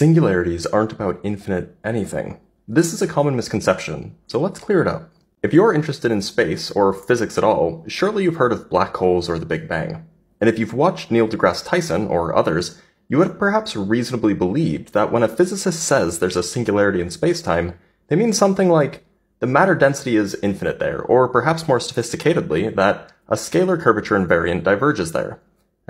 Singularities aren't about infinite anything. This is a common misconception, so let's clear it up. If you're interested in space or physics at all, surely you've heard of black holes or the Big Bang. And if you've watched Neil deGrasse Tyson or others, you would have perhaps reasonably believed that when a physicist says there's a singularity in spacetime, they mean something like the matter density is infinite there, or perhaps more sophisticatedly, that a scalar curvature invariant diverges there.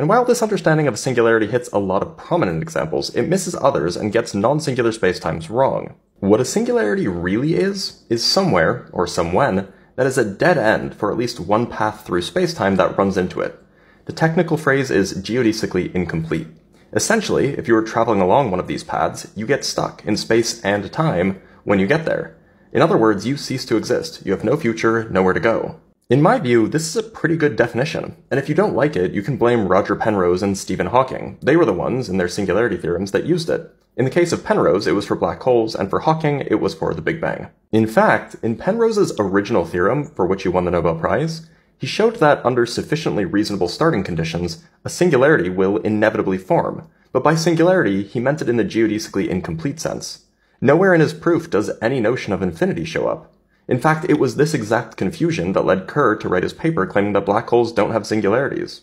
And while this understanding of a singularity hits a lot of prominent examples, it misses others and gets non-singular spacetimes wrong. What a singularity really is, is somewhere, or somewhen, that is a dead end for at least one path through spacetime that runs into it. The technical phrase is geodesically incomplete. Essentially, if you were traveling along one of these paths, you get stuck in space and time when you get there. In other words, you cease to exist. You have no future, nowhere to go. In my view, this is a pretty good definition, and if you don't like it, you can blame Roger Penrose and Stephen Hawking. They were the ones, in their singularity theorems, that used it. In the case of Penrose, it was for black holes, and for Hawking, it was for the Big Bang. In fact, in Penrose's original theorem, for which he won the Nobel Prize, he showed that under sufficiently reasonable starting conditions, a singularity will inevitably form. But by singularity, he meant it in the geodesically incomplete sense. Nowhere in his proof does any notion of infinity show up. In fact, it was this exact confusion that led Kerr to write his paper claiming that black holes don't have singularities.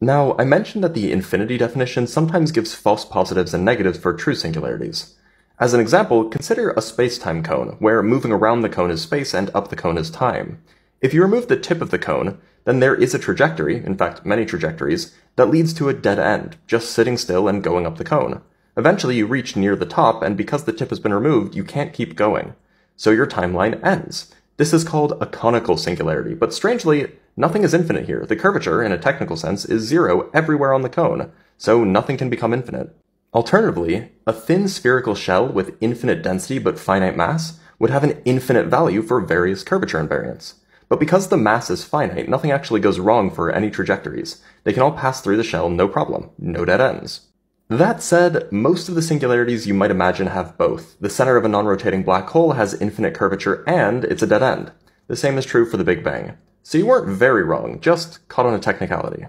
Now, I mentioned that the infinity definition sometimes gives false positives and negatives for true singularities. As an example, consider a space-time cone, where moving around the cone is space and up the cone is time. If you remove the tip of the cone, then there is a trajectory, in fact many trajectories, that leads to a dead end, just sitting still and going up the cone. Eventually you reach near the top, and because the tip has been removed, you can't keep going so your timeline ends. This is called a conical singularity, but strangely, nothing is infinite here. The curvature, in a technical sense, is zero everywhere on the cone, so nothing can become infinite. Alternatively, a thin spherical shell with infinite density but finite mass would have an infinite value for various curvature invariants. But because the mass is finite, nothing actually goes wrong for any trajectories. They can all pass through the shell no problem, no dead ends. That said, most of the singularities you might imagine have both. The center of a non-rotating black hole has infinite curvature and it's a dead end. The same is true for the Big Bang. So you weren't very wrong, just caught on a technicality.